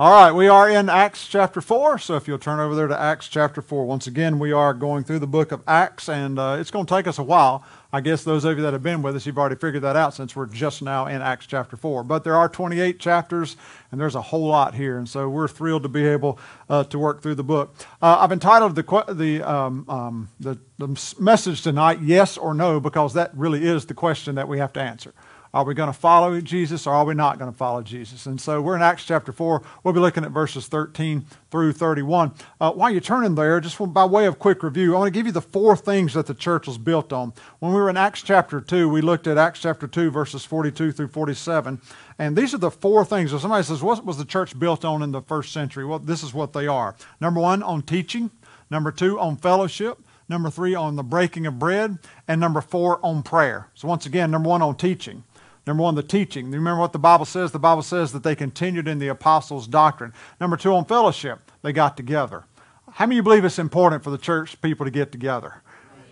All right, we are in Acts chapter 4, so if you'll turn over there to Acts chapter 4. Once again, we are going through the book of Acts, and uh, it's going to take us a while. I guess those of you that have been with us, you've already figured that out since we're just now in Acts chapter 4. But there are 28 chapters, and there's a whole lot here, and so we're thrilled to be able uh, to work through the book. Uh, I've entitled the, the, um, um, the, the message tonight, Yes or No, because that really is the question that we have to answer. Are we going to follow Jesus or are we not going to follow Jesus? And so we're in Acts chapter 4. We'll be looking at verses 13 through 31. Uh, while you're turning there, just by way of quick review, I want to give you the four things that the church was built on. When we were in Acts chapter 2, we looked at Acts chapter 2, verses 42 through 47. And these are the four things. If somebody says, What was the church built on in the first century? Well, this is what they are. Number one, on teaching. Number two, on fellowship number three on the breaking of bread, and number four on prayer. So, once again, number one on teaching. Number one, the teaching. You remember what the Bible says? The Bible says that they continued in the apostles' doctrine. Number two, on fellowship, they got together. How many of you believe it's important for the church people to get together?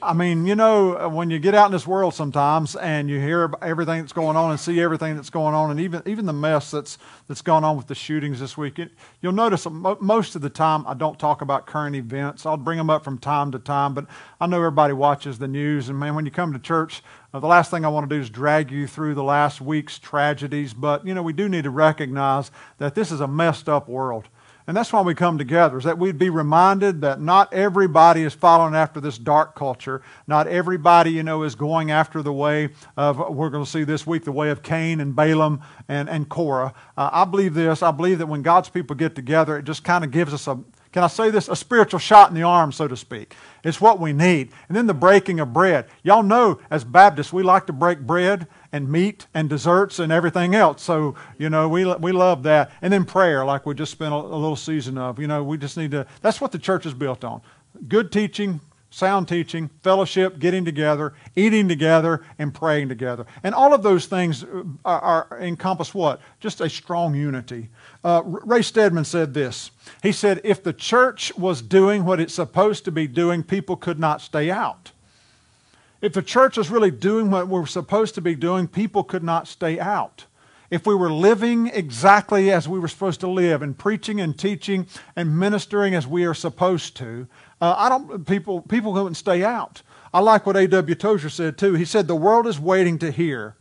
I mean, you know, when you get out in this world sometimes and you hear everything that's going on and see everything that's going on, and even even the mess that's that's gone on with the shootings this week, you'll notice most of the time I don't talk about current events. I'll bring them up from time to time, but I know everybody watches the news, and man, when you come to church, uh, the last thing I want to do is drag you through the last week's tragedies. But you know, we do need to recognize that this is a messed up world. And that's why we come together, is that we'd be reminded that not everybody is following after this dark culture. Not everybody, you know, is going after the way of, we're going to see this week, the way of Cain and Balaam and, and Korah. Uh, I believe this. I believe that when God's people get together, it just kind of gives us a, can I say this? A spiritual shot in the arm, so to speak. It's what we need. And then the breaking of bread. Y'all know, as Baptists, we like to break bread and meat and desserts and everything else. So, you know, we, we love that. And then prayer, like we just spent a, a little season of. You know, we just need to, that's what the church is built on. Good teaching, sound teaching, fellowship, getting together, eating together, and praying together. And all of those things are, are encompass what? Just a strong unity. Uh, Ray Stedman said this. He said, if the church was doing what it's supposed to be doing, people could not stay out. If the church was really doing what we're supposed to be doing, people could not stay out. If we were living exactly as we were supposed to live and preaching and teaching and ministering as we are supposed to, uh, I don't, people, people couldn't stay out. I like what A.W. Tozer said too. He said, The world is waiting to hear.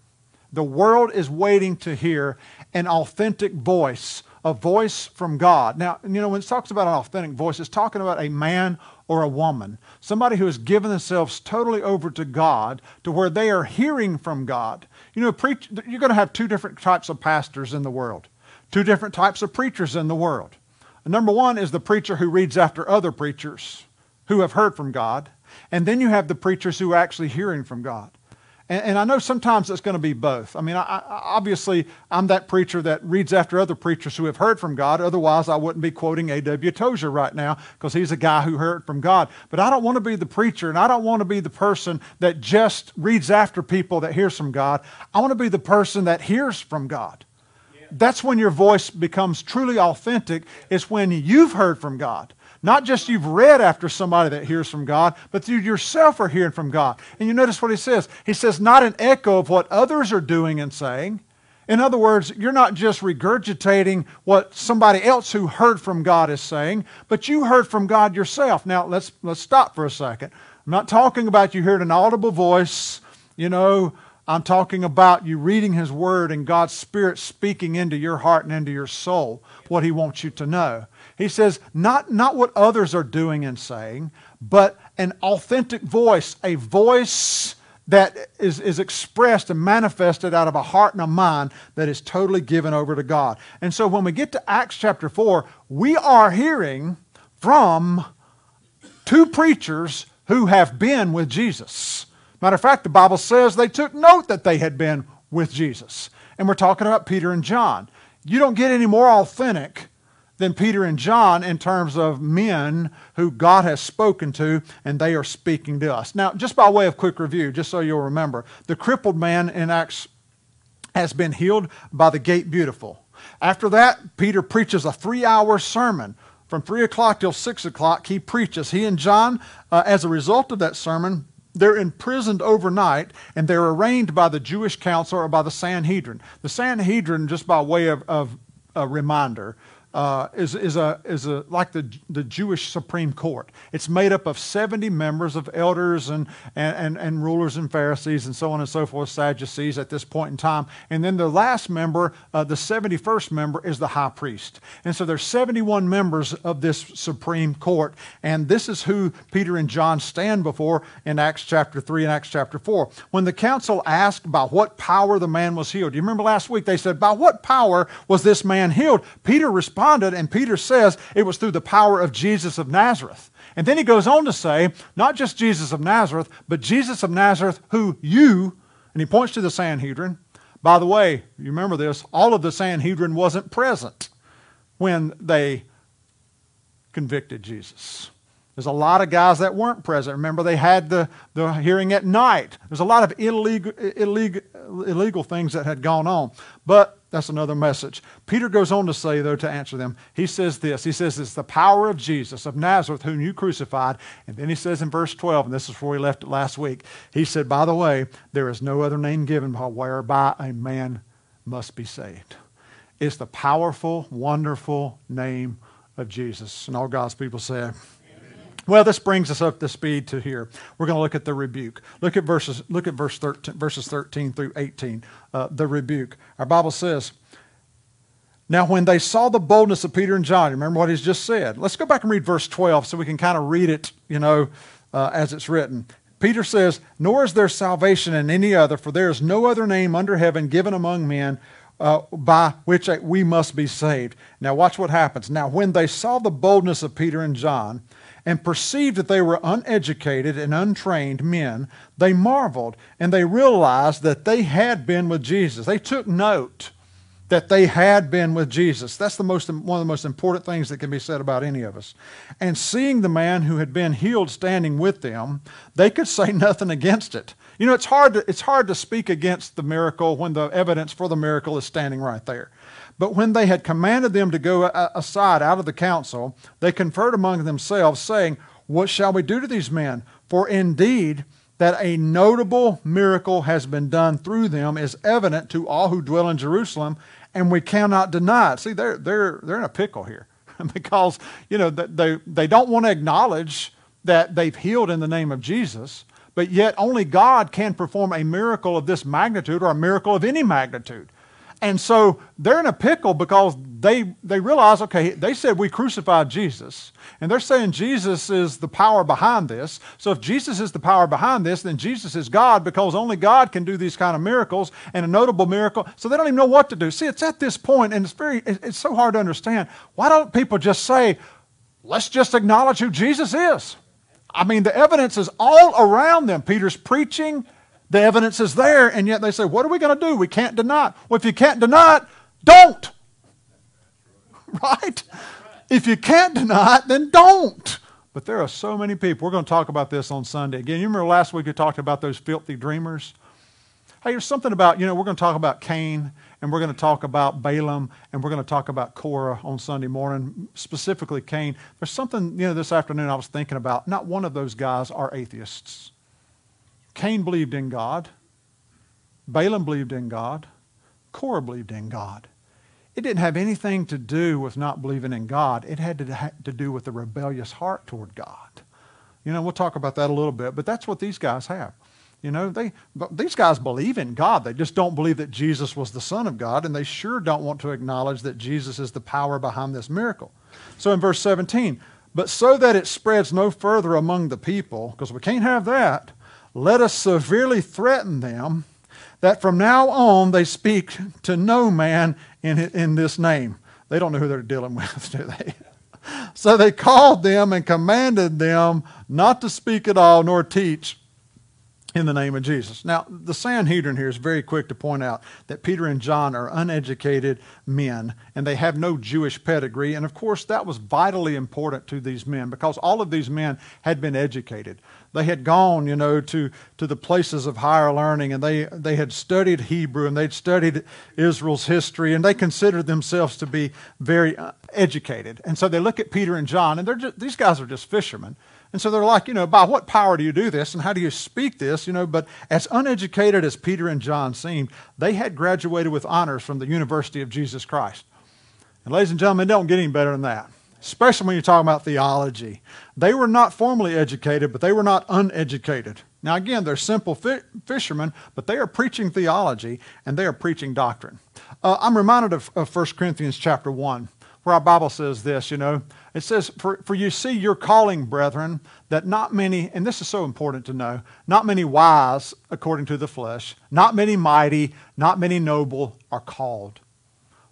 The world is waiting to hear an authentic voice, a voice from God. Now, you know, when it talks about an authentic voice, it's talking about a man or a woman, somebody who has given themselves totally over to God to where they are hearing from God. You know, preach, you're going to have two different types of pastors in the world, two different types of preachers in the world. Number one is the preacher who reads after other preachers who have heard from God, and then you have the preachers who are actually hearing from God. And, and I know sometimes it's going to be both. I mean, I, I, obviously, I'm that preacher that reads after other preachers who have heard from God. Otherwise, I wouldn't be quoting A.W. Tozer right now because he's a guy who heard from God. But I don't want to be the preacher, and I don't want to be the person that just reads after people that hears from God. I want to be the person that hears from God. That's when your voice becomes truly authentic. It's when you've heard from God. Not just you've read after somebody that hears from God, but you yourself are hearing from God. And you notice what he says. He says, not an echo of what others are doing and saying. In other words, you're not just regurgitating what somebody else who heard from God is saying, but you heard from God yourself. Now, let's, let's stop for a second. I'm not talking about you heard an audible voice, you know, I'm talking about you reading His Word and God's Spirit speaking into your heart and into your soul what He wants you to know. He says, not, not what others are doing and saying, but an authentic voice, a voice that is, is expressed and manifested out of a heart and a mind that is totally given over to God. And so when we get to Acts chapter 4, we are hearing from two preachers who have been with Jesus. Matter of fact, the Bible says they took note that they had been with Jesus. And we're talking about Peter and John. You don't get any more authentic than Peter and John in terms of men who God has spoken to and they are speaking to us. Now, just by way of quick review, just so you'll remember, the crippled man in Acts has been healed by the gate beautiful. After that, Peter preaches a three hour sermon. From 3 o'clock till 6 o'clock, he preaches. He and John, uh, as a result of that sermon, they're imprisoned overnight and they're arraigned by the Jewish council or by the Sanhedrin. The Sanhedrin, just by way of, of a reminder, uh, is, is, a, is a, like the, the Jewish Supreme Court. It's made up of 70 members of elders and, and, and, and, rulers and Pharisees and so on and so forth, Sadducees at this point in time. And then the last member, uh, the 71st member, is the high priest. And so there's 71 members of this Supreme Court. And this is who Peter and John stand before in Acts chapter 3 and Acts chapter 4. When the council asked by what power the man was healed, do you remember last week they said, By what power was this man healed? Peter responded, responded, and Peter says it was through the power of Jesus of Nazareth. And then he goes on to say, not just Jesus of Nazareth, but Jesus of Nazareth, who you, and he points to the Sanhedrin. By the way, you remember this, all of the Sanhedrin wasn't present when they convicted Jesus. There's a lot of guys that weren't present. Remember, they had the, the hearing at night. There's a lot of illegal, illegal, illegal things that had gone on. But that's another message. Peter goes on to say, though, to answer them, he says this. He says, It's the power of Jesus of Nazareth, whom you crucified. And then he says in verse 12, and this is where we left it last week, he said, By the way, there is no other name given whereby a man must be saved. It's the powerful, wonderful name of Jesus. And all God's people say, well, this brings us up to speed to here. We're going to look at the rebuke. Look at verses. Look at verse 13, verses 13 through 18. Uh, the rebuke. Our Bible says, "Now, when they saw the boldness of Peter and John, remember what he's just said. Let's go back and read verse 12 so we can kind of read it, you know, uh, as it's written." Peter says, "Nor is there salvation in any other, for there is no other name under heaven given among men." Uh, by which we must be saved. Now, watch what happens. Now, when they saw the boldness of Peter and John, and perceived that they were uneducated and untrained men, they marveled and they realized that they had been with Jesus. They took note that they had been with Jesus. That's the most, one of the most important things that can be said about any of us. And seeing the man who had been healed standing with them, they could say nothing against it. You know, it's hard to, it's hard to speak against the miracle when the evidence for the miracle is standing right there. But when they had commanded them to go uh, aside out of the council, they conferred among themselves, saying, What shall we do to these men? For indeed, that a notable miracle has been done through them is evident to all who dwell in Jerusalem, and we cannot deny it. See, they're, they're, they're in a pickle here because, you know, they, they don't want to acknowledge that they've healed in the name of Jesus, but yet only God can perform a miracle of this magnitude or a miracle of any magnitude. And so they're in a pickle because they, they realize, okay, they said we crucified Jesus. And they're saying Jesus is the power behind this. So if Jesus is the power behind this, then Jesus is God because only God can do these kind of miracles and a notable miracle. So they don't even know what to do. See, it's at this point, and it's very it's so hard to understand. Why don't people just say, let's just acknowledge who Jesus is? I mean, the evidence is all around them. Peter's preaching, the evidence is there, and yet they say, What are we going to do? We can't deny it. Well, if you can't deny it, don't. Right? If you can't deny it, then don't. But there are so many people. We're going to talk about this on Sunday. Again, you remember last week we talked about those filthy dreamers? Hey, there's something about, you know, we're going to talk about Cain, and we're going to talk about Balaam, and we're going to talk about Korah on Sunday morning, specifically Cain. There's something, you know, this afternoon I was thinking about. Not one of those guys are atheists. Cain believed in God. Balaam believed in God. Korah believed in God. It didn't have anything to do with not believing in God. It had to, to do with a rebellious heart toward God. You know, we'll talk about that a little bit, but that's what these guys have. You know, they, these guys believe in God. They just don't believe that Jesus was the Son of God, and they sure don't want to acknowledge that Jesus is the power behind this miracle. So in verse 17, but so that it spreads no further among the people, because we can't have that, let us severely threaten them that from now on they speak to no man in, in this name. They don't know who they're dealing with, do they? So they called them and commanded them not to speak at all nor teach in the name of Jesus. Now, the Sanhedrin here is very quick to point out that Peter and John are uneducated men and they have no Jewish pedigree. And of course, that was vitally important to these men because all of these men had been educated. They had gone, you know, to, to the places of higher learning and they, they had studied Hebrew and they'd studied Israel's history and they considered themselves to be very uh, educated. And so they look at Peter and John and they're just, these guys are just fishermen. And so they're like, you know, by what power do you do this and how do you speak this? You know, but as uneducated as Peter and John seemed, they had graduated with honors from the University of Jesus Christ. And ladies and gentlemen, don't get any better than that, especially when you're talking about theology. They were not formally educated, but they were not uneducated. Now, again, they're simple fi- fishermen, but they are preaching theology and they are preaching doctrine. Uh, I'm reminded of, of 1 Corinthians chapter 1, where our Bible says this, you know. It says, for, for you see your calling, brethren, that not many, and this is so important to know, not many wise according to the flesh, not many mighty, not many noble are called.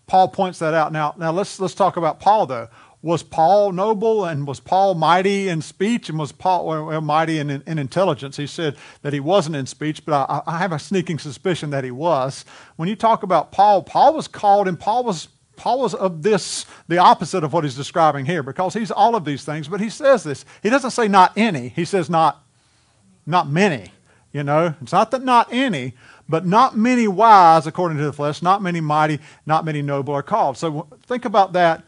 Paul points that out. Now, now let's, let's talk about Paul, though was Paul noble and was Paul mighty in speech and was Paul well, mighty in, in, intelligence? He said that he wasn't in speech, but I, I have a sneaking suspicion that he was. When you talk about Paul, Paul was called and Paul was Paul was of this, the opposite of what he's describing here, because he's all of these things, but he says this. He doesn't say not any, he says not, not many. You know, it's not that not any, but not many wise according to the flesh, not many mighty, not many noble are called. So think about that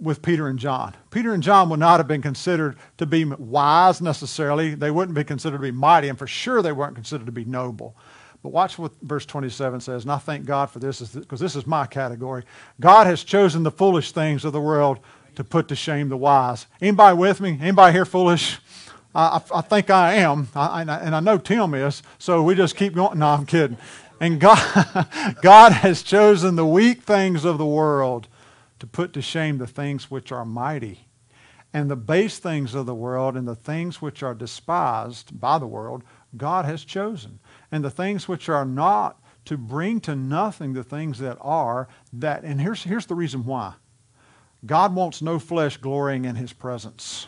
with Peter and John. Peter and John would not have been considered to be wise necessarily. They wouldn't be considered to be mighty, and for sure they weren't considered to be noble. But watch what verse 27 says, and I thank God for this because this is my category. God has chosen the foolish things of the world to put to shame the wise. Anybody with me? Anybody here foolish? I, I, think I am, I, and I know Tim is, so we just keep going. No, I'm kidding. And God, God has chosen the weak things of the world to put to shame the things which are mighty, and the base things of the world, and the things which are despised by the world, God has chosen. And the things which are not, to bring to nothing the things that are, that, and here's, here's the reason why. God wants no flesh glorying in his presence.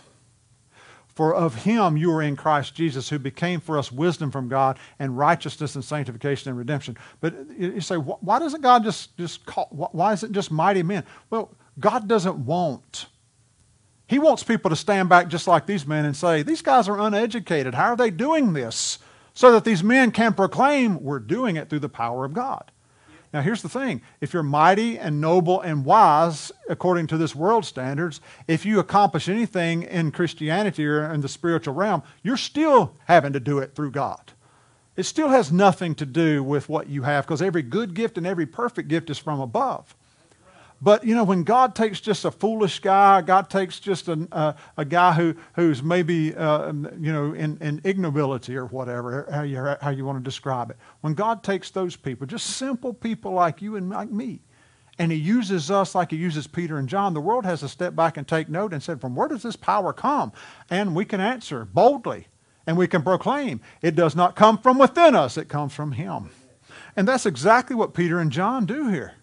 For of him you are in Christ Jesus, who became for us wisdom from God and righteousness and sanctification and redemption. But you say, why doesn't God just, just call, why is it just mighty men? Well, God doesn't want. He wants people to stand back just like these men and say, these guys are uneducated. How are they doing this? So that these men can proclaim, we're doing it through the power of God. Now, here's the thing if you're mighty and noble and wise, according to this world standards, if you accomplish anything in Christianity or in the spiritual realm, you're still having to do it through God. It still has nothing to do with what you have because every good gift and every perfect gift is from above. But you know, when God takes just a foolish guy, God takes just a, a, guy who, who's maybe uh, you know in, in ignobility or whatever, how you, how you want to describe it. When God takes those people, just simple people like you and like me, and He uses us like He uses Peter and John, the world has to step back and take note and said, from where does this power come? And we can answer boldly, and we can proclaim, it does not come from within us; it comes from Him. And that's exactly what Peter and John do here.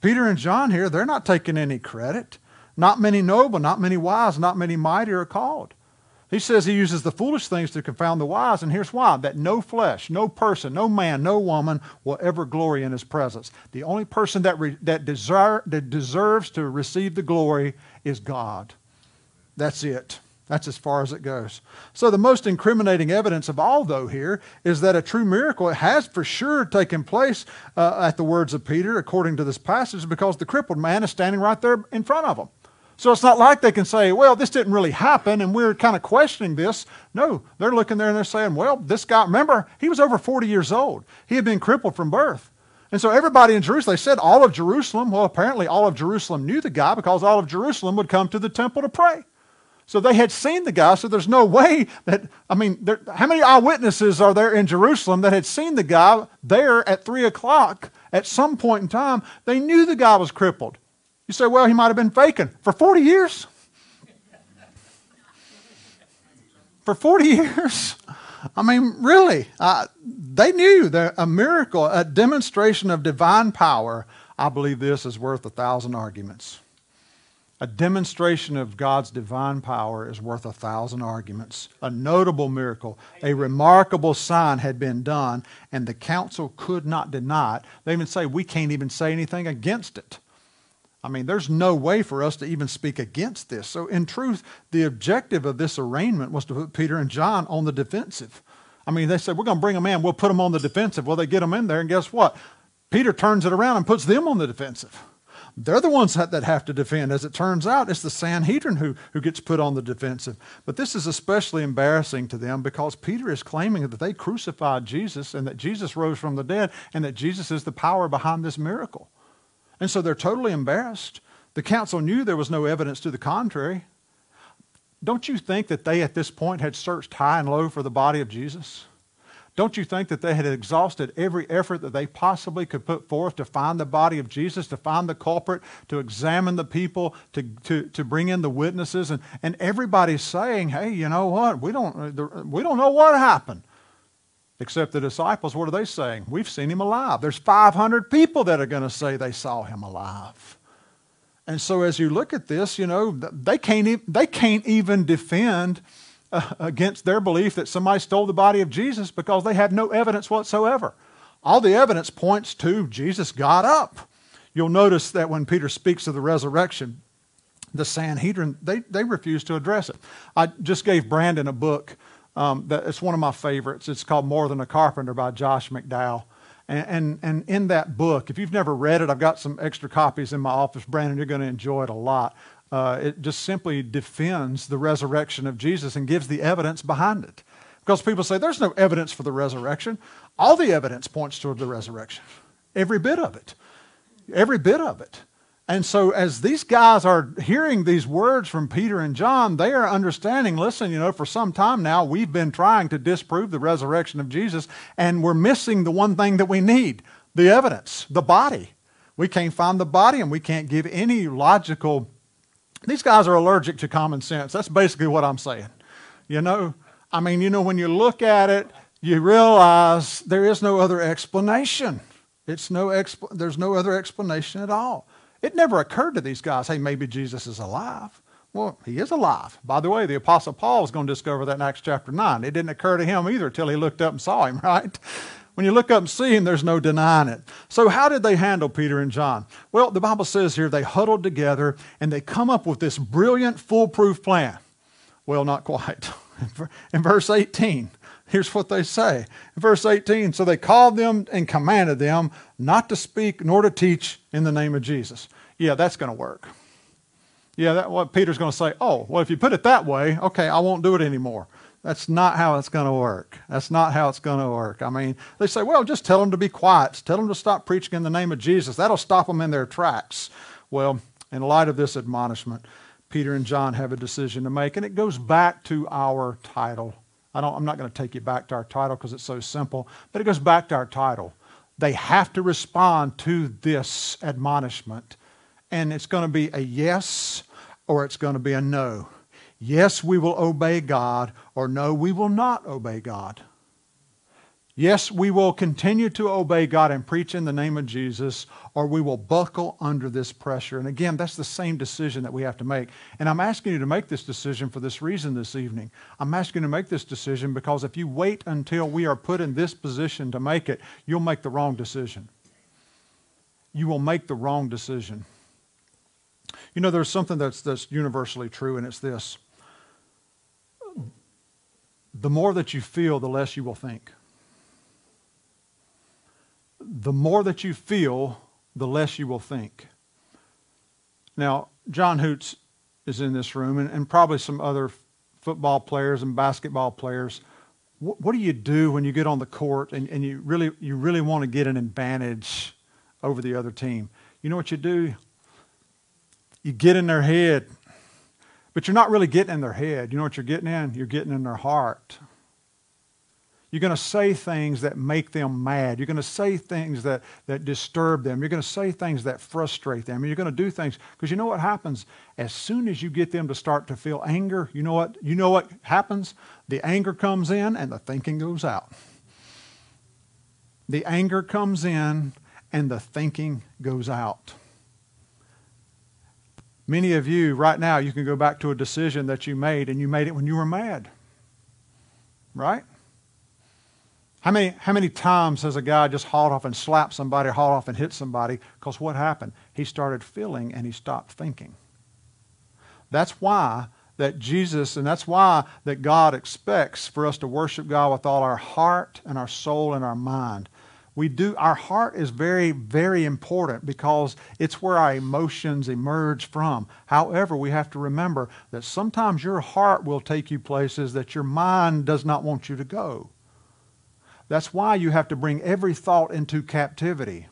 Peter and John here, they're not taking any credit. Not many noble, not many wise, not many mighty are called. He says he uses the foolish things to confound the wise, and here's why that no flesh, no person, no man, no woman will ever glory in his presence. The only person that, re, that, desire, that deserves to receive the glory is God. That's it. That's as far as it goes. So, the most incriminating evidence of all, though, here is that a true miracle has for sure taken place uh, at the words of Peter, according to this passage, because the crippled man is standing right there in front of them. So, it's not like they can say, well, this didn't really happen and we're kind of questioning this. No, they're looking there and they're saying, well, this guy, remember, he was over 40 years old. He had been crippled from birth. And so everybody in Jerusalem, they said all of Jerusalem, well, apparently all of Jerusalem knew the guy because all of Jerusalem would come to the temple to pray. So they had seen the guy, so there's no way that, I mean, there, how many eyewitnesses are there in Jerusalem that had seen the guy there at 3 o'clock at some point in time? They knew the guy was crippled. You say, well, he might have been faking. For 40 years? For 40 years? I mean, really, uh, they knew that a miracle, a demonstration of divine power, I believe this is worth a thousand arguments. A demonstration of God's divine power is worth a thousand arguments. A notable miracle, a remarkable sign had been done, and the council could not deny it. They even say, We can't even say anything against it. I mean, there's no way for us to even speak against this. So, in truth, the objective of this arraignment was to put Peter and John on the defensive. I mean, they said, We're going to bring them in, we'll put them on the defensive. Well, they get them in there, and guess what? Peter turns it around and puts them on the defensive. They're the ones that, have to defend. As it turns out, it's the Sanhedrin who, who gets put on the defensive. But this is especially embarrassing to them because Peter is claiming that they crucified Jesus and that Jesus rose from the dead and that Jesus is the power behind this miracle. And so they're totally embarrassed. The council knew there was no evidence to the contrary. Don't you think that they at this point had searched high and low for the body of Jesus? Don't you think that they had exhausted every effort that they possibly could put forth to find the body of Jesus, to find the culprit, to examine the people, to, to, to bring in the witnesses? And, and everybody's saying, hey, you know what? We don't, uh, uh, we don't know what happened. Except the disciples, what are they saying? We've seen him alive. There's 500 people that are going to say they saw him alive. And so as you look at this, you know, they can't, even they can't even defend uh, against their belief that somebody stole the body of Jesus because they have no evidence whatsoever. All the evidence points to Jesus got up. You'll notice that when Peter speaks of the resurrection, the Sanhedrin, they, they refuse to address it. I just gave Brandon a book um, that it's one of my favorites. It's called More Than a Carpenter by Josh McDowell. And, and, and in that book, if you've never read it, I've got some extra copies in my office. Brandon, you're going to enjoy it a lot. Uh, it just simply defends the resurrection of Jesus and gives the evidence behind it. Because people say there's no evidence for the resurrection. All the evidence points toward the resurrection. Every bit of it. Every bit of it. And so, as these guys are hearing these words from Peter and John, they are understanding listen, you know, for some time now, we've been trying to disprove the resurrection of Jesus, and we're missing the one thing that we need the evidence, the body. We can't find the body, and we can't give any logical. These guys are allergic to common sense. That's basically what I'm saying. You know, I mean, you know, when you look at it, you realize there is no other explanation. It's no exp- there's no other explanation at all. It never occurred to these guys, hey, maybe Jesus is alive. Well, he is alive. By the way, the Apostle Paul is going to discover that in Acts chapter 9. It didn't occur to him either until he looked up and saw him, right? When you look up and see him, there's no denying it. So, how did they handle Peter and John? Well, the Bible says here they huddled together and they come up with this brilliant, foolproof plan. Well, not quite. In verse 18, Here's what they say. In Verse 18 So they called them and commanded them not to speak nor to teach in the name of Jesus. Yeah, that's going to work. Yeah, that what Peter's going to say, oh, well, if you put it that way, okay, I won't do it anymore. That's not how it's going to work. That's not how it's going to work. I mean, they say, well, just tell them to be quiet. Tell them to stop preaching in the name of Jesus. That'll stop them in their tracks. Well, in light of this admonishment, Peter and John have a decision to make, and it goes back to our title I don't, I'm not going to take you back to our title because it's so simple, but it goes back to our title. They have to respond to this admonishment, and it's going to be a yes or it's going to be a no. Yes, we will obey God, or no, we will not obey God. Yes, we will continue to obey God and preach in the name of Jesus, or we will buckle under this pressure. And again, that's the same decision that we have to make. And I'm asking you to make this decision for this reason this evening. I'm asking you to make this decision because if you wait until we are put in this position to make it, you'll make the wrong decision. You will make the wrong decision. You know, there's something that's, that's universally true, and it's this the more that you feel, the less you will think the more that you feel, the less you will think. Now, John Hoots is in this room, and, and probably some other football players and basketball players. What, what, do you do when you get on the court and, and you really you really want to get an advantage over the other team? You know what you do? You get in their head, but you're not really getting in their head. You know what you're getting in? You're getting in their heart. You're going to say things that make them mad. You're going to say things that, that disturb them. You're going to say things that frustrate them. You're going to do things because you know what happens? As soon as you get them to start to feel anger, you know what? You know what happens? The anger comes in and the thinking goes out. The anger comes in and the thinking goes out. Many of you, right now, you can go back to a decision that you made and you made it when you were mad. Right? How many, how many times has a guy just hauled off and slapped somebody, hauled off and hit somebody? Because what happened? He started feeling and he stopped thinking. That's why that Jesus, and that's why that God expects for us to worship God with all our heart and our soul and our mind. We do, our heart is very, very important because it's where our emotions emerge from. However, we have to remember that sometimes your heart will take you places that your mind does not want you to go. That's why you have to bring every thought into captivity.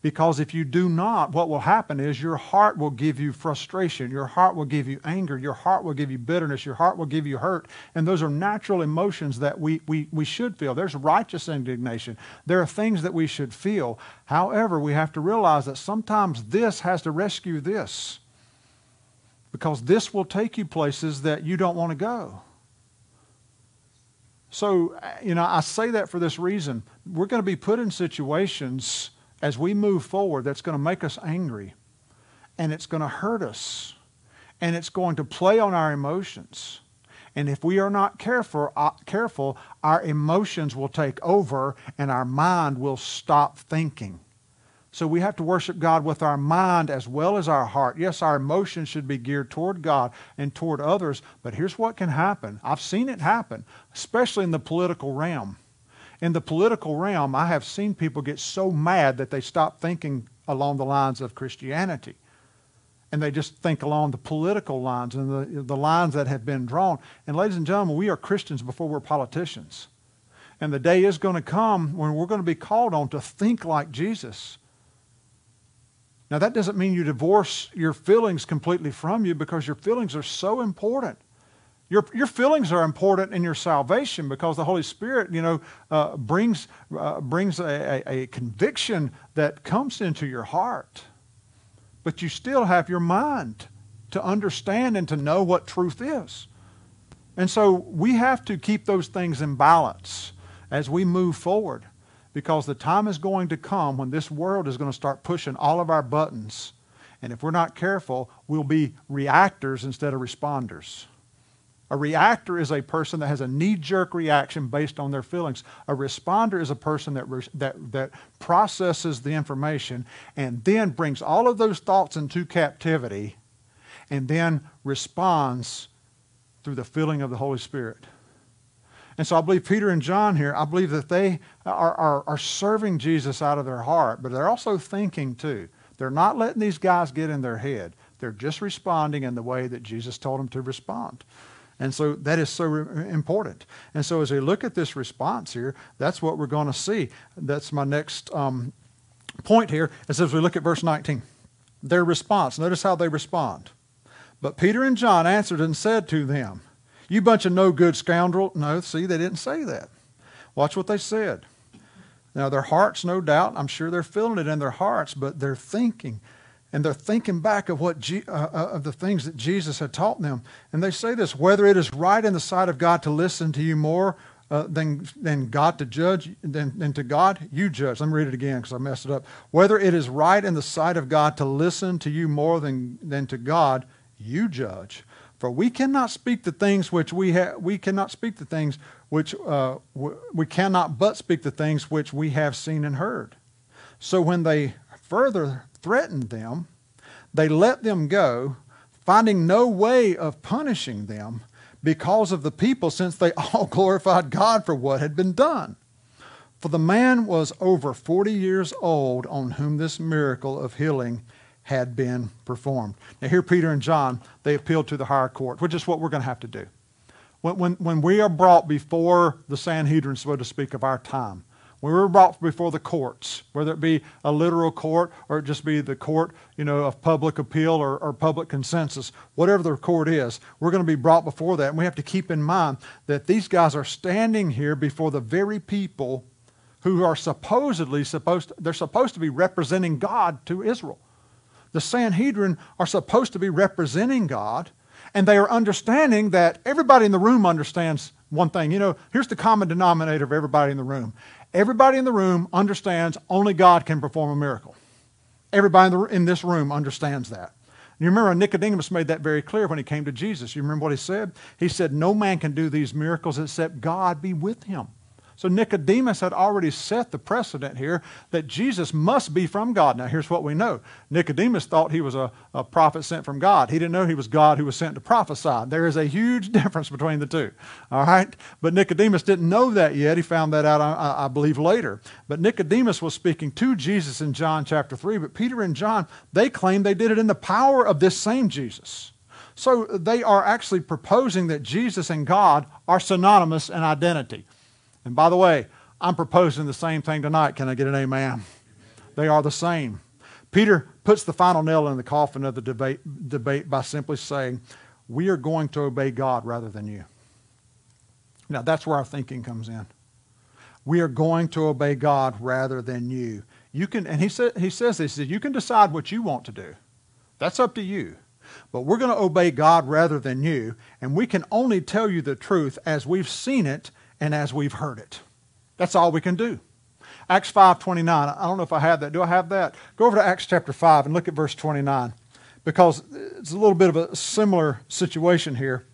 Because if you do not, what will happen is your heart will give you frustration. Your heart will give you anger. Your heart will give you bitterness. Your heart will give you hurt. And those are natural emotions that we, we, we should feel. There's righteous indignation. There are things that we should feel. However, we have to realize that sometimes this has to rescue this. Because this will take you places that you don't want to go. So, you know, I say that for this reason. We're going to be put in situations as we move forward that's going to make us angry and it's going to hurt us and it's going to play on our emotions. And if we are not careful, uh, careful, our emotions will take over and our mind will stop thinking. So we have to worship God with our mind as well as our heart. Yes, our emotions should be geared toward God and toward others, but here's what can happen. I've seen it happen, especially in the political realm. In the political realm, I have seen people get so mad that they stop thinking along the lines of Christianity. And they just think along the political lines and the, the lines that have been drawn. And ladies and gentlemen, we are Christians before we're politicians. And the day is going to come when we're going to be called on to think like Jesus now, that doesn't mean you divorce your feelings completely from you because your feelings are so important. Your, your feelings are important in your salvation because the Holy Spirit, you know, uh, brings, uh, brings a, a, a conviction that comes into your heart. But you still have your mind to understand and to know what truth is. And so we have to keep those things in balance as we move forward because the time is going to come when this world is going to start pushing all of our buttons. And if we're not careful, we'll be reactors instead of responders. A reactor is a person that has a knee jerk reaction based on their feelings. A responder is a person that, that, that processes the information and then brings all of those thoughts into captivity and then responds through the filling of the Holy Spirit. And so I believe Peter and John here, I believe that they are, are, are serving Jesus out of their heart, but they're also thinking too. They're not letting these guys get in their head. They're just responding in the way that Jesus told them to respond. And so that is so important. And so as we look at this response here, that's what we're going to see. That's my next um, point here. Is as we look at verse 19, their response. Notice how they respond. But Peter and John answered and said to them, you bunch of no good scoundrel. No, see, they didn't say that. Watch what they said. Now, their hearts, no doubt, I'm sure they're feeling it in their hearts, but they're thinking. And they're thinking back of what uh, uh, of the things that Jesus had taught them. And they say this whether it is right in the sight of God to listen to you more uh, than, than God to judge, than, than to God, you judge. Let me read it again because I messed it up. Whether it is right in the sight of God to listen to you more than, than to God, you judge. For we cannot speak the things which we have, we cannot speak the things which, uh, we cannot but speak the things which we have seen and heard. So when they further threatened them, they let them go, finding no way of punishing them because of the people, since they all glorified God for what had been done. For the man was over 40 years old on whom this miracle of healing had been performed. Now, here, Peter and John, they appealed to the higher court, which is what we're going to have to do. When, when, when we are brought before the Sanhedrin, so to speak, of our time, when we're brought before the courts, whether it be a literal court or it just be the court, you know, of public appeal or, or public consensus, whatever the court is, we're going to be brought before that. And we have to keep in mind that these guys are standing here before the very people who are supposedly supposed to, they're supposed to be representing God to Israel. The Sanhedrin are supposed to be representing God, and they are understanding that everybody in the room understands one thing. You know, here's the common denominator of everybody in the room everybody in the room understands only God can perform a miracle. Everybody in, the, in this room understands that. You remember Nicodemus made that very clear when he came to Jesus. You remember what he said? He said, No man can do these miracles except God be with him. So Nicodemus had already set the precedent here that Jesus must be from God. Now, here's what we know Nicodemus thought he was a, a prophet sent from God. He didn't know he was God who was sent to prophesy. There is a huge difference between the two. All right? But Nicodemus didn't know that yet. He found that out, I, I believe, later. But Nicodemus was speaking to Jesus in John chapter 3. But Peter and John, they claim they did it in the power of this same Jesus. So they are actually proposing that Jesus and God are synonymous in identity. And by the way, I'm proposing the same thing tonight. Can I get an amen? They are the same. Peter puts the final nail in the coffin of the debate, debate by simply saying, We are going to obey God rather than you. Now, that's where our thinking comes in. We are going to obey God rather than you. You can, and he, sa- he says this, he says, you can decide what you want to do. That's up to you. But we're going to obey God rather than you, and we can only tell you the truth as we've seen it and as we've heard it. That's all we can do. Acts 5:29. I don't know if I have that. Do I have that? Go over to Acts chapter 5 and look at verse 29 because it's a little bit of a similar situation here.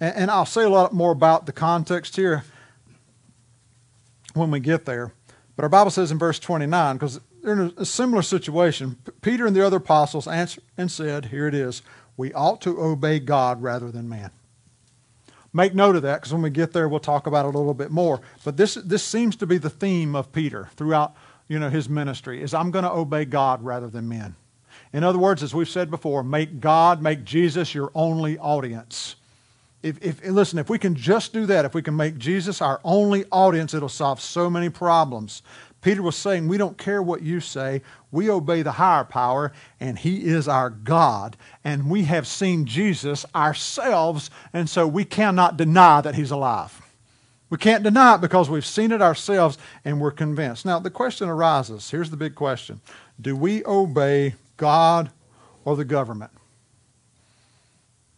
And, I'll say a lot more about the context here when we get there. But our Bible says in verse 29, because they're in a similar situation, Peter and the other apostles answered and said, Here it is, we ought to obey God rather than man. Make note of that because when we get there, we'll talk about it a little bit more. But this, this seems to be the theme of Peter throughout you know, his ministry is I'm going to obey God rather than men. In other words, as we've said before, make God, make Jesus your only audience. If, if, listen, if we can just do that, if we can make Jesus our only audience, it'll solve so many problems. Peter was saying, We don't care what you say. We obey the higher power, and He is our God. And we have seen Jesus ourselves, and so we cannot deny that He's alive. We can't deny it because we've seen it ourselves and we're convinced. Now, the question arises here's the big question Do we obey God or the government?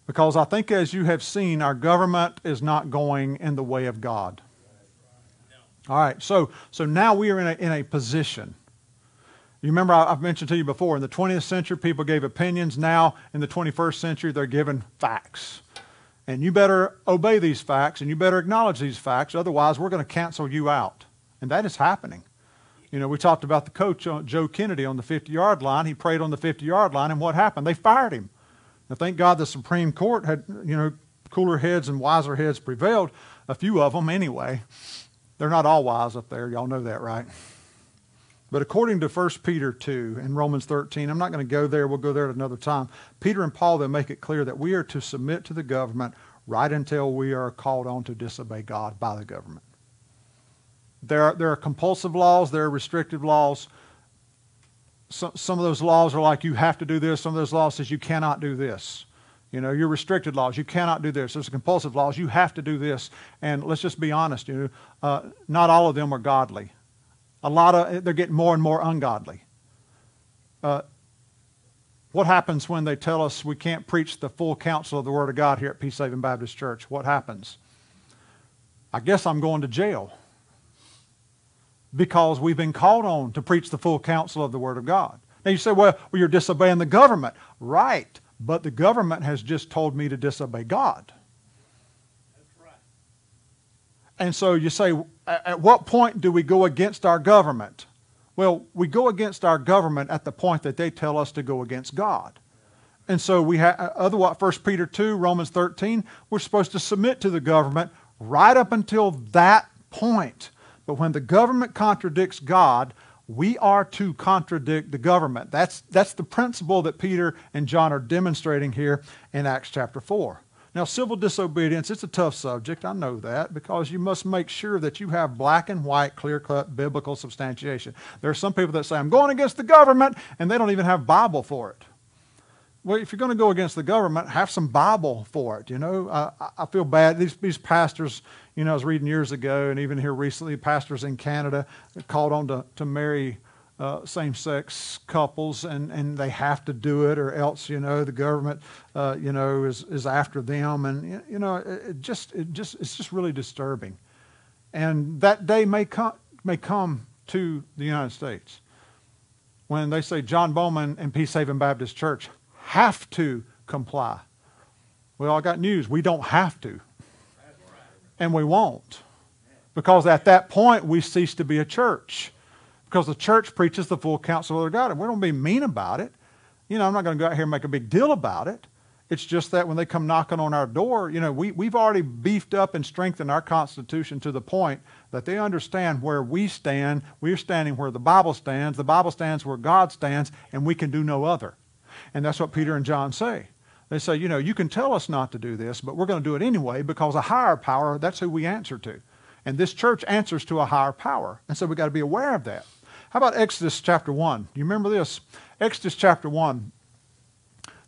Because I think, as you have seen, our government is not going in the way of God. All right, so, so now we are in a, in a position. You remember I, have mentioned to you before, in the 20th century, people gave opinions. Now, in the 21st century, they're given facts. And you better obey these facts and you better acknowledge these facts, otherwise, we're going to cancel you out. And that is happening. You know, we talked about the coach, uh, Joe Kennedy, on the 50 yard line. He prayed on the 50 yard line, and what happened? They fired him. Now, thank God the Supreme Court had, you know, cooler heads and wiser heads prevailed, a few of them anyway. They're not all wise up there. Y'all know that, right? But according to 1 Peter 2 and Romans 13, I'm not going to go there. We'll go there at another time. Peter and Paul, they make it clear that we are to submit to the government right until we are called on to disobey God by the government. There are, there are compulsive laws, there are restrictive laws, some, some of those laws are like you have to do this. Some of those laws says you cannot do this. You know, you're restricted laws. You cannot do this. There's compulsive laws. You have to do this. And let's just be honest. You know, uh, not all of them are godly. A lot of they're getting more and more ungodly. Uh, what happens when they tell us we can't preach the full counsel of the Word of God here at Peace Haven Baptist Church? What happens? I guess I'm going to jail because we've been called on to preach the full counsel of the Word of God. Now you say, well, well, you're disobeying the government. Right, but the government has just told me to disobey God. That's right. And so you say, at what point do we go against our government? Well, we go against our government at the point that they tell us to go against God. And so we have, uh, otherwise, 1 Peter 2, Romans 13, we're supposed to submit to the government right up until that point. But when the government contradicts God, we are to contradict the government. That's, that's the principle that Peter and John are demonstrating here in Acts chapter 4. Now, civil disobedience, it's a tough subject. I know that because you must make sure that you have black and white, clear cut biblical substantiation. There are some people that say, I'm going against the government, and they don't even have Bible for it. Well, if you're going to go against the government, have some Bible for it. You know, I, I feel bad. These, these pastors, you know, I was reading years ago, and even here recently, pastors in Canada called on to, to marry uh, same-sex couples, and, and they have to do it, or else, you know, the government, uh, you know, is, is after them, and you know, it, just it just it's just really disturbing, and that day may come may come to the United States when they say John Bowman and Peace Haven Baptist Church have to comply. Well, I got news. We don't have to. And we won't. Because at that point, we cease to be a church. Because the church preaches the full counsel of God. And we don't be mean about it. You know, I'm not going to go out here and make a big deal about it. It's just that when they come knocking on our door, you know, we, we've already beefed up and strengthened our Constitution to the point that they understand where we stand. We're standing where the Bible stands. The Bible stands where God stands, and we can do no other. And that's what Peter and John say. They say, you know, you can tell us not to do this, but we're going to do it anyway because a higher power, that's who we answer to. And this church answers to a higher power. And so we've got to be aware of that. How about Exodus chapter 1? Do you remember this? Exodus chapter 1.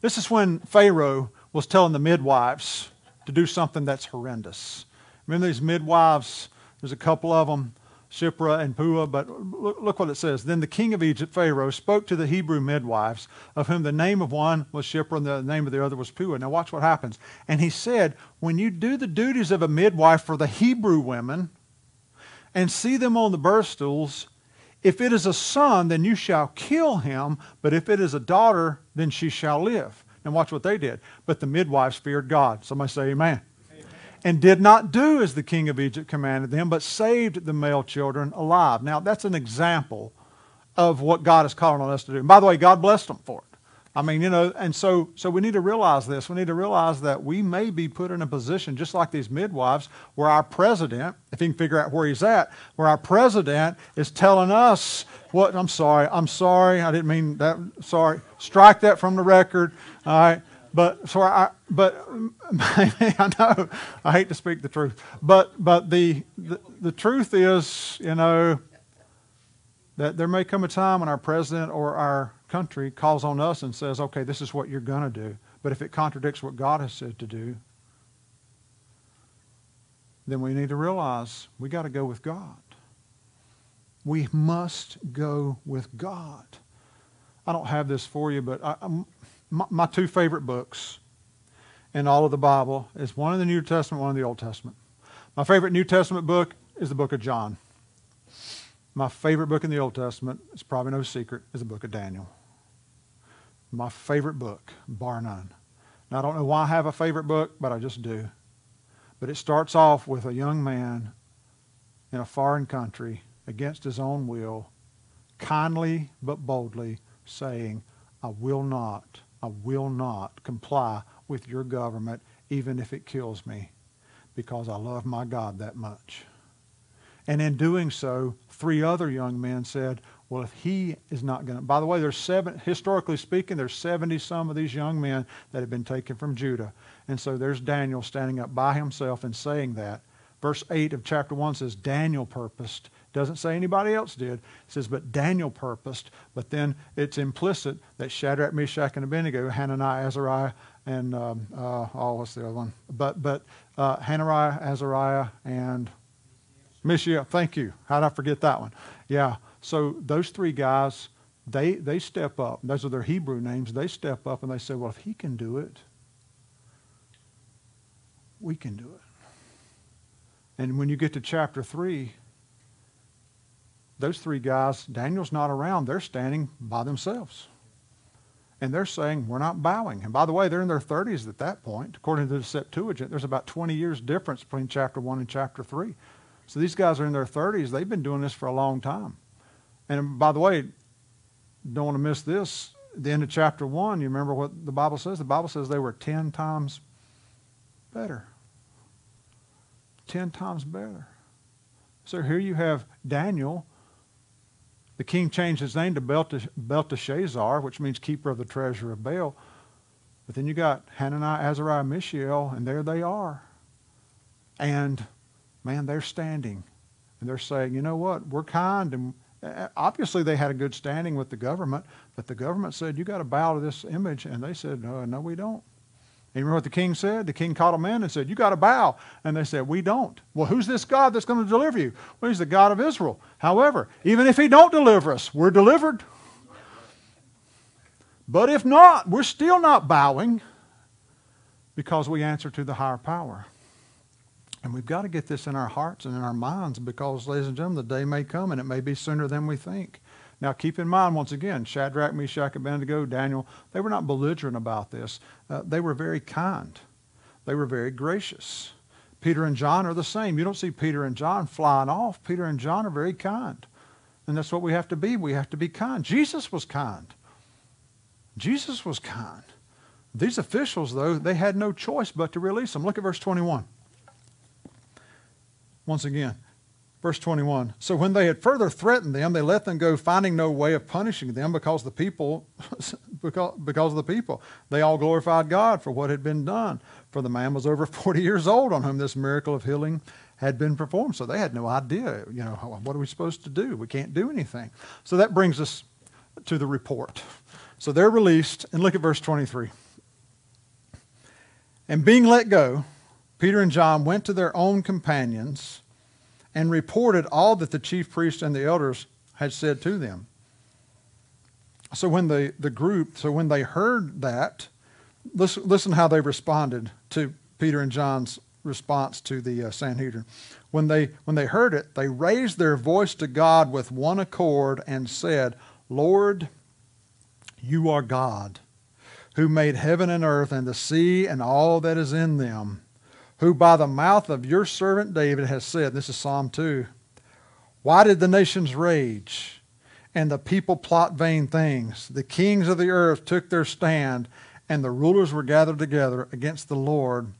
This is when Pharaoh was telling the midwives to do something that's horrendous. Remember these midwives? There's a couple of them, Shiphrah and Puah, but look, what it says. Then the king of Egypt, Pharaoh, spoke to the Hebrew midwives, of whom the name of one was Shiphrah and the name of the other was Puah. Now watch what happens. And he said, When you do the duties of a midwife for the Hebrew women and see them on the birth stools, if it is a son, then you shall kill him, but if it is a daughter, then she shall live. And watch what they did. But the midwives feared God. Somebody say amen. And did not do as the king of Egypt commanded them, but saved the male children alive. Now, that's an example of what God is calling on us to do. And by the way, God blessed them for it. I mean, you know, and so so we need to realize this. We need to realize that we may be put in a position just like these midwives, where our president, if he can figure out where he's at, where our president is telling us what. I'm sorry. I'm sorry. I didn't mean that. Sorry. Strike that from the record. All right. But sorry. I, but I know I hate to speak the truth. But but the, the the truth is, you know, that there may come a time when our president or our country calls on us and says, okay, this is what you're going to do. But if it contradicts what God has said to do, then we need to realize we got to go with God. We must go with God. I don't have this for you, but I, my, my two favorite books in all of the Bible is one in the New Testament, one in the Old Testament. My favorite New Testament book is the book of John. My favorite book in the Old Testament, it's probably no secret, is the book of Daniel my favorite book, bar none. Now, I don't know why I have a favorite book, but I just do. But it starts off with a young man in a foreign country against his own will, kindly but boldly saying, I will not, I will not comply with your government, even if it kills me, because I love my God that much. And in doing so, three other young men said, well, if he is not going to, by the way, there's seven, historically speaking, there's 70 some of these young men that have been taken from Judah. And so there's Daniel standing up by himself and saying that. Verse 8 of chapter 1 says, Daniel purposed. Doesn't say anybody else did. It says, but Daniel purposed. But then it's implicit that Shadrach, Meshach, and Abednego, Hananiah, Azariah, and, um, uh, oh, what's the other one? But, but uh, Hananiah, Azariah, and Mishael. Thank you. How did I forget that one? Yeah. So those three guys, they, they step up. Those are their Hebrew names. They step up and they say, well, if he can do it, we can do it. And when you get to chapter 3, those three guys, Daniel's not around. They're standing by themselves. And they're saying, we're not bowing. And by the way, they're in their 30s at that point. According to the Septuagint, there's about 20 years difference between chapter 1 and chapter 3. So these guys are in their 30s. They've been doing this for a long time. And by the way, don't want to miss this. The end of chapter 1, you remember what the Bible says? The Bible says they were 10 times better. 10 times better. So here you have Daniel. The king changed his name to Belteshazzar, which means keeper of the treasure of Baal. But then you got Hananiah, Azariah, Mishael, and there they are. And man, they're standing and they're saying, you know what, we're kind and uh, obviously they had a good standing with the government, but the government said, you got to bow to this image. And they said, no, no, we don't. And you remember what the king said? The king called them in and said, you got to bow. And they said, we don't. Well, who's this God that's going to deliver you? Well, he's the God of Israel. However, even if he don't deliver us, we're delivered. But if not, we're still not bowing because we answer to the higher power. And we've got to get this in our hearts and in our minds because, ladies and gentlemen, the day may come and it may be sooner than we think. Now, keep in mind, once again, Shadrach, Meshach, Abednego, Daniel, they were not belligerent about this. Uh, they were very kind. They were very gracious. Peter and John are the same. You don't see Peter and John flying off. Peter and John are very kind. And that's what we have to be. We have to be kind. Jesus was kind. Jesus was kind. These officials, though, they had no choice but to release them. Look at verse 21 once again. Verse 21. So when they had further threatened them, they let them go, finding no way of punishing them because the people, because, because of the people. They all glorified God for what had been done. For the man was over 40 years old on whom this miracle of healing had been performed. So they had no idea, you know, what are we supposed to do? We can't do anything. So that brings us to the report. So they're released, and look at verse 23. And being let go, Peter and John went to their own companions and reported all that the chief priests and the elders had said to them. So when the, the group, so when they heard that, listen, listen how they responded to Peter and John's response to the uh, Sanhedrin. When they, when they heard it, they raised their voice to God with one accord and said, Lord, you are God, who made heaven and earth and the sea and all that is in them, who by the mouth of your servant David has said, this is Psalm 2, Why did the nations rage and the people plot vain things? The kings of the earth took their stand, and the rulers were gathered together against the Lord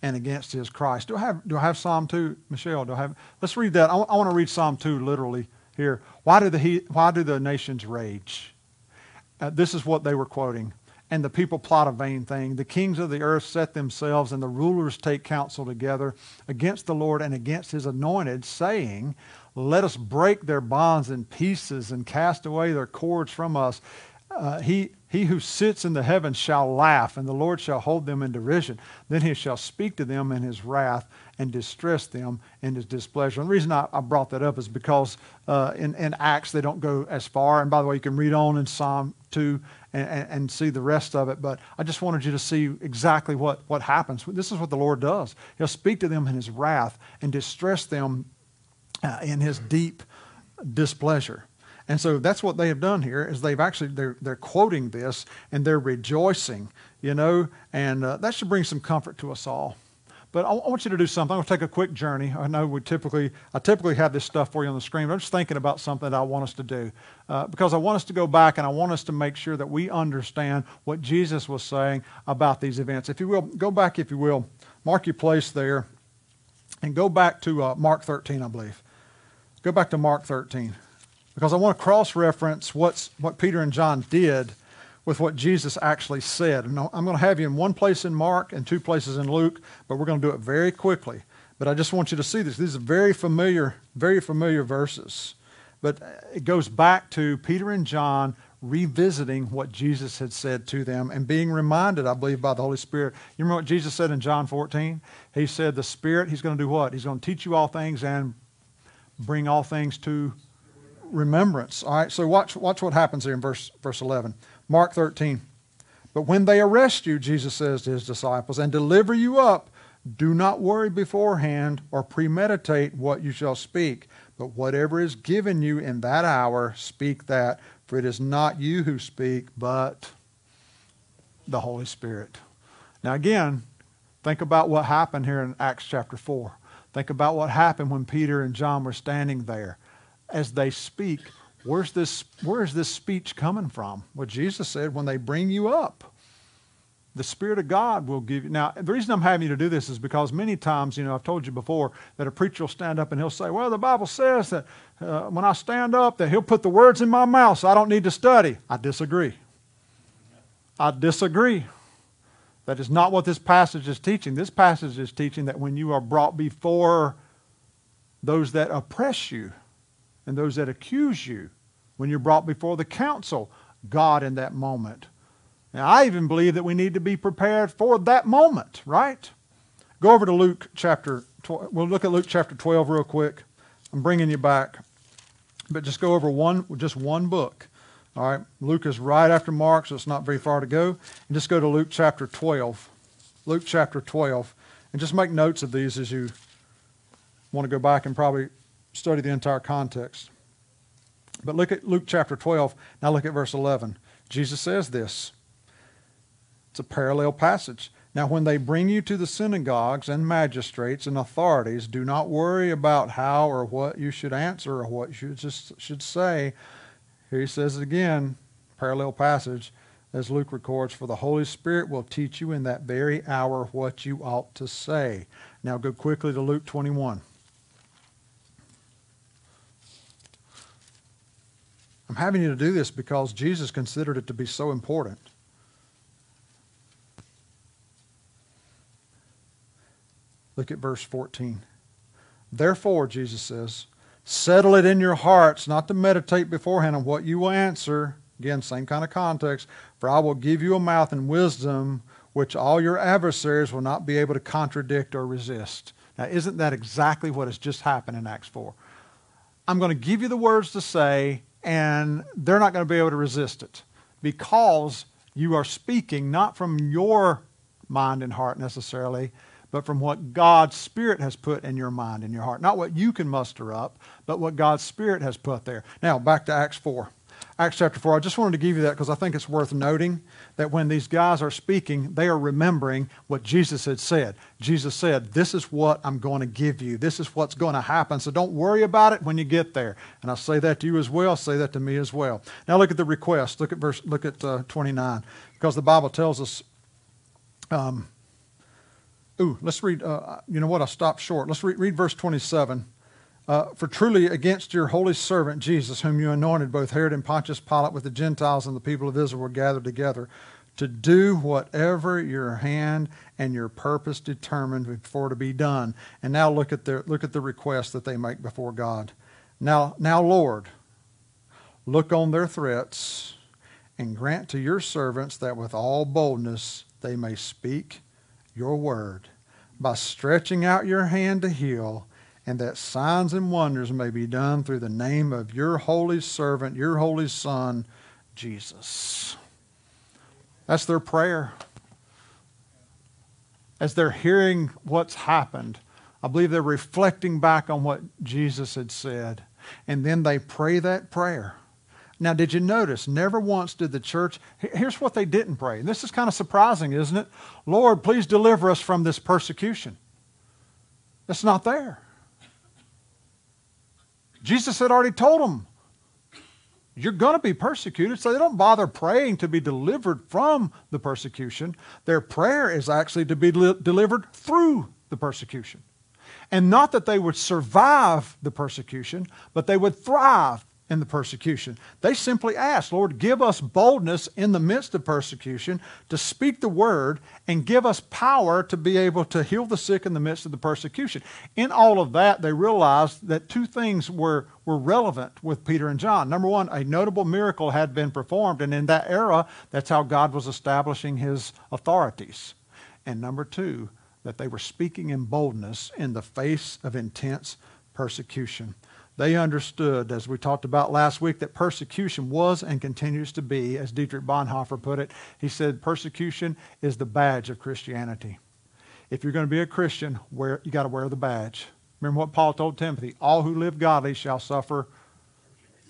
and against his Christ. Do I have, do I have Psalm 2, Michelle? Do I have? Let's read that. I, I want to read Psalm 2 literally here. Why do the, why do the nations rage? Uh, this is what they were quoting. And the people plot a vain thing. The kings of the earth set themselves, and the rulers take counsel together against the Lord and against his anointed, saying, Let us break their bonds in pieces and cast away their cords from us. Uh, he, he who sits in the heavens shall laugh, and the Lord shall hold them in derision. Then he shall speak to them in his wrath and distress them in his displeasure. And the reason I, I brought that up is because uh, in, in Acts they don't go as far. And by the way, you can read on in Psalm 2 and, and, see the rest of it. But I just wanted you to see exactly what, what happens. This is what the Lord does. He'll speak to them in his wrath and distress them uh, in his deep displeasure. And so that's what they have done here is they've actually they're they're quoting this and they're rejoicing, you know, and uh, that should bring some comfort to us all. But I, want you to do something. I'm going to take a quick journey. I know we typically I typically have this stuff for you on the screen. But I'm just thinking about something that I want us to do uh, because I want us to go back and I want us to make sure that we understand what Jesus was saying about these events. If you will, go back, if you will, mark your place there, and go back to uh, Mark 13, I believe. Go back to Mark 13 because I want to cross reference what's, what Peter and John did with what Jesus actually said. And I'm going to have you in one place in Mark and two places in Luke, but we're going to do it very quickly. But I just want you to see this. These are very familiar, very familiar verses. But uh, it goes back to Peter and John revisiting what Jesus had said to them and being reminded, I believe, by the Holy Spirit. You remember what Jesus said in John 14? He said, The Spirit, He's going to do what? He's going to teach you all things and bring all things to remembrance. All right, so watch, watch what happens here in verse, verse 11. Mark 13. But when they arrest you, Jesus says to his disciples, and deliver you up, do not worry beforehand or premeditate what you shall speak, but whatever is given you in that hour, speak that, for it is not you who speak, but the Holy Spirit. Now, again, think about what happened here in Acts chapter 4. Think about what happened when Peter and John were standing there as they speak, where's this, where's this speech coming from? Well, Jesus said, when they bring you up, the Spirit of God will give you. Now, the reason I'm having you to do this is because many times, you know, I've told you before that a preacher will stand up and he'll say, Well, the Bible says that uh, when I stand up, that he'll put the words in my mouth so I don't need to study. I disagree. I disagree. That is not what this passage is teaching. This passage is teaching that when you are brought before those that oppress you, and those that accuse you when you're brought before the council, God in that moment. Now, I even believe that we need to be prepared for that moment, right? Go over to Luke chapter 12. We'll look at Luke chapter 12 real quick. I'm bringing you back. But just go over one, just one book. All right. Luke is right after Mark, so it's not very far to go. And just go to Luke chapter 12. Luke chapter 12. And just make notes of these as you want to go back and probably study the entire context. But look at Luke chapter 12. Now look at verse 11. Jesus says this. It's a parallel passage. Now, when they bring you to the synagogues and magistrates and authorities, do not worry about how or what you should answer or what you just should say. Here he says it again, parallel passage, as Luke records, for the Holy Spirit will teach you in that very hour what you ought to say. Now go quickly to Luke 21. I'm having you to do this because Jesus considered it to be so important. Look at verse 14. Therefore, Jesus says, settle it in your hearts not to meditate beforehand on what you will answer. Again, same kind of context. For I will give you a mouth and wisdom which all your adversaries will not be able to contradict or resist. Now, isn't that exactly what has just happened in Acts 4? I'm going to give you the words to say, and they're not going to be able to resist it because you are speaking not from your mind and heart necessarily, but from what God's Spirit has put in your mind and your heart. Not what you can muster up, but what God's Spirit has put there. Now, back to Acts 4. Acts chapter 4. I just wanted to give you that because I think it's worth noting that when these guys are speaking, they are remembering what Jesus had said. Jesus said, This is what I'm going to give you. This is what's going to happen. So don't worry about it when you get there. And I say that to you as well. Say that to me as well. Now look at the request. Look at verse. Look at uh, 29, because the Bible tells us. Um, ooh, let's read. Uh, you know what? I stopped short. Let's read, read verse 27. Uh, for truly against your holy servant Jesus, whom you anointed, both Herod and Pontius Pilate with the Gentiles and the people of Israel were gathered together to do whatever your hand and your purpose determined before to be done. And now look at the look at the request that they make before God. Now, now, Lord, look on their threats and grant to your servants that with all boldness they may speak your word by stretching out your hand to heal and that signs and wonders may be done through the name of your holy servant, your holy Son, Jesus. That's their prayer. As they're hearing what's happened, I believe they're reflecting back on what Jesus had said. And then they pray that prayer. Now, did you notice? Never once did the church. Here's what they didn't pray. And this is kind of surprising, isn't it? Lord, please deliver us from this persecution. It's not there. Jesus had already told them, you're going to be persecuted. So they don't bother praying to be delivered from the persecution. Their prayer is actually to be li- delivered through the persecution. And not that they would survive the persecution, but they would thrive in the persecution. They simply asked, Lord, give us boldness in the midst of persecution to speak the word and give us power to be able to heal the sick in the midst of the persecution. In all of that, they realized that two things were, were relevant with Peter and John. Number one, a notable miracle had been performed, and in that era, that's how God was establishing his authorities. And number two, that they were speaking in boldness in the face of intense persecution. They understood, as we talked about last week, that persecution was and continues to be, as Dietrich Bonhoeffer put it, he said, persecution is the badge of Christianity. If you're going to be a Christian, wear, you got to wear the badge. Remember what Paul told Timothy all who live godly shall suffer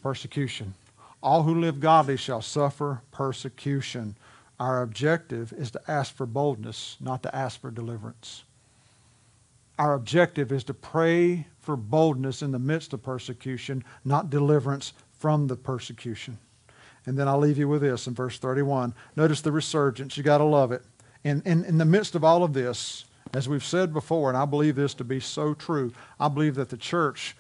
persecution. All who live godly shall suffer persecution. Our objective is to ask for boldness, not to ask for deliverance. Our objective is to pray for boldness in the midst of persecution, not deliverance from the persecution. And then I'll leave you with this in verse 31. Notice the resurgence. You got to love it. And in, in the midst of all of this, as we've said before, and I believe this to be so true, I believe that the church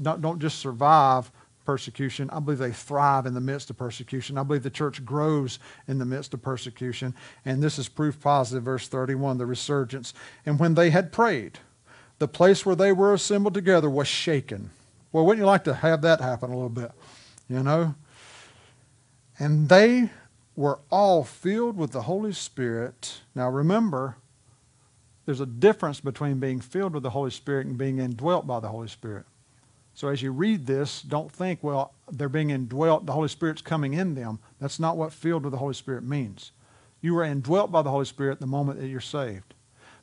don't, don't just survive persecution. I believe they thrive in the midst of persecution. I believe the church grows in the midst of persecution. And this is proof positive, verse 31, the resurgence. And when they had prayed, the place where they were assembled together was shaken. Well, wouldn't you like to have that happen a little bit? You know? And they were all filled with the Holy Spirit. Now remember, there's a difference between being filled with the Holy Spirit and being indwelt by the Holy Spirit. So as you read this, don't think, well, they're being indwelt, the Holy Spirit's coming in them. That's not what filled with the Holy Spirit means. You are indwelt by the Holy Spirit the moment that you're saved.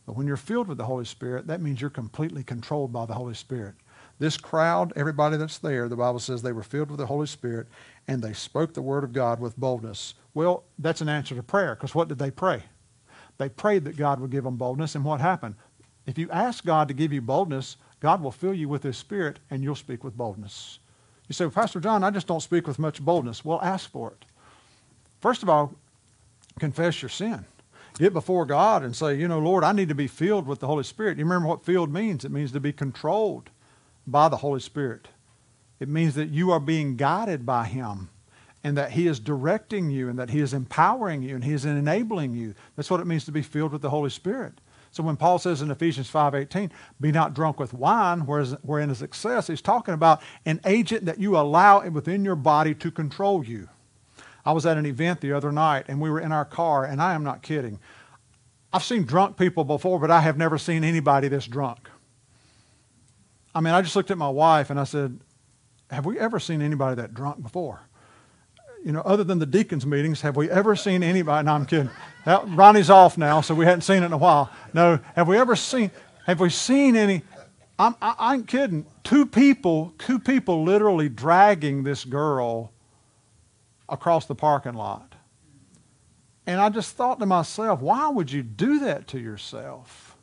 But when you're filled with the Holy Spirit, that means you're completely controlled by the Holy Spirit. This crowd, everybody that's there, the Bible says they were filled with the Holy Spirit and they spoke the word of God with boldness. Well, that's an answer to prayer because what did they pray? They prayed that God would give them boldness, and what happened? If you ask God to give you boldness, God will fill you with His Spirit and you'll speak with boldness. You say, well, Pastor John, I just don't speak with much boldness. Well, ask for it. First of all, confess your sin get before God and say, you know, Lord, I need to be filled with the Holy Spirit. You remember what filled means? It means to be controlled by the Holy Spirit. It means that you are being guided by Him and that He is directing you and that He is empowering you and He is enabling you. That's what it means to be filled with the Holy Spirit. So when Paul says in Ephesians 5:18, "Be not drunk with wine, wherein is excess," he's talking about an agent that you allow within your body to control you. I was at an event the other night, and we were in our car, and I am not kidding. I've seen drunk people before, but I have never seen anybody this drunk. I mean, I just looked at my wife and I said, "Have we ever seen anybody that drunk before?" you know, other than the deacons meetings, have we ever seen anybody? No, I'm kidding. That, Ronnie's off now, so we hadn't seen it in a while. No, have we ever seen? Have we seen any? I'm, I, i am kidding. Two people, two people, literally dragging this girl across the parking lot. And I just thought to myself, why would you do that to yourself?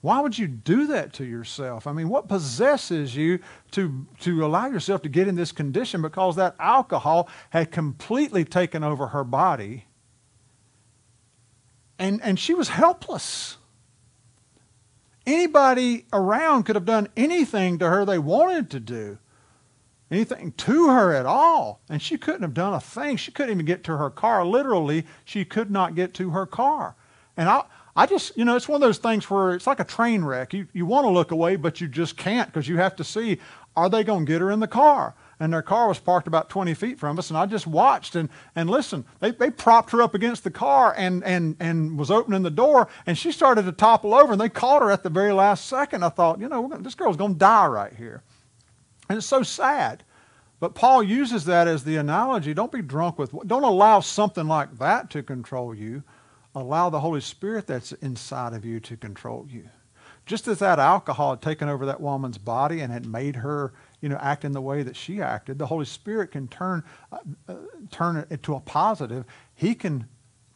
Why would you do that to yourself? I mean, what possesses you to, to allow yourself to get in this condition because that alcohol had completely taken over her body and, and she was helpless. Anybody around could have done anything to her they wanted to do, anything to her at all, and she couldn't have done a thing. She couldn't even get to her car. Literally, she could not get to her car. And I, I just, you know, it's one of those things where it's like a train wreck. You, you want to look away, but you just can't because you have to see, are they going to get her in the car? And their car was parked about 20 feet from us, and I just watched and, and listened. They, they propped her up against the car and, and, and was opening the door, and she started to topple over, and they caught her at the very last second. I thought, you know, gonna, this girl's going to die right here. And it's so sad. But Paul uses that as the analogy. Don't be drunk with, don't allow something like that to control you allow the Holy Spirit that's inside of you to control you. Just as that alcohol had taken over that woman's body and had made her, you know, act in the way that she acted, the Holy Spirit can turn uh, uh, turn it to a positive. He can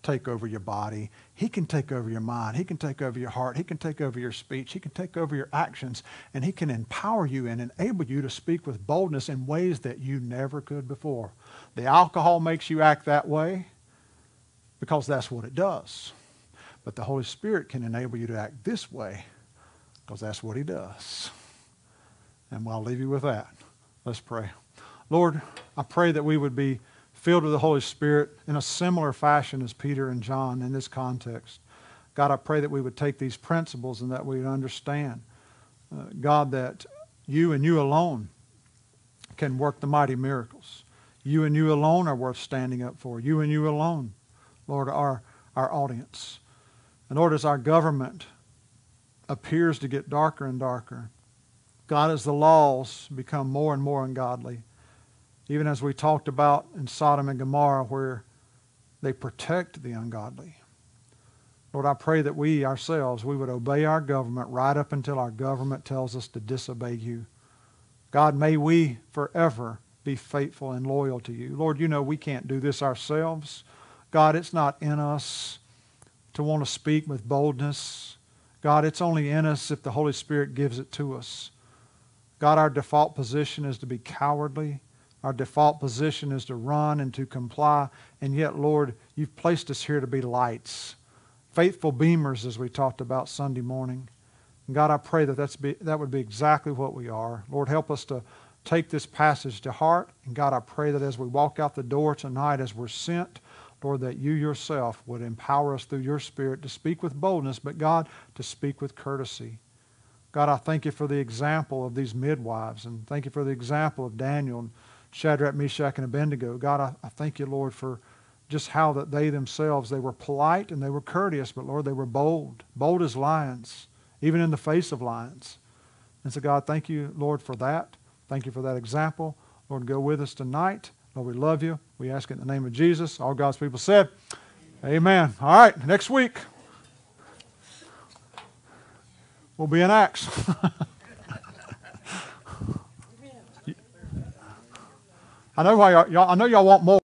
take over your body. He can take over your mind. He can take over your heart. He can take over your speech. He can take over your actions. And he can empower you and enable you to speak with boldness in ways that you never could before. The alcohol makes you act that way because that's what it does. But the Holy Spirit can enable you to act this way because that's what He does. And I'll leave you with that. Let's pray. Lord, I pray that we would be filled with the Holy Spirit in a similar fashion as Peter and John in this context. God, I pray that we would take these principles and that we would understand, uh, God, that you and you alone can work the mighty miracles. You and you alone are worth standing up for. You and you alone Lord, our, our audience. And Lord, as our government appears to get darker and darker, God, as the laws become more and more ungodly, even as we talked about in Sodom and Gomorrah, where they protect the ungodly. Lord, I pray that we ourselves, we would obey our government right up until our government tells us to disobey you. God, may we forever be faithful and loyal to you. Lord, you know we can't do this ourselves. God, it's not in us to want to speak with boldness. God, it's only in us if the Holy Spirit gives it to us. God, our default position is to be cowardly. Our default position is to run and to comply. And yet, Lord, you've placed us here to be lights, faithful beamers, as we talked about Sunday morning. And God, I pray that that's be, that would be exactly what we are. Lord, help us to take this passage to heart. And God, I pray that as we walk out the door tonight, as we're sent, Lord, that you yourself would empower us through your Spirit to speak with boldness, but God, to speak with courtesy. God, I thank you for the example of these midwives, and thank you for the example of Daniel Shadrach, Meshach, and Abednego. God, I, I thank you, Lord, for just how that they themselves, they were polite and they were courteous, but Lord, they were bold, bold as lions, even in the face of lions. And so, God, thank you, Lord, for that. Thank you for that example. Lord, go with us tonight. Lord, we love you. We ask it in the name of Jesus. All God's people said, Amen. All right, next week we'll be in Acts. I know why I know y'all want more.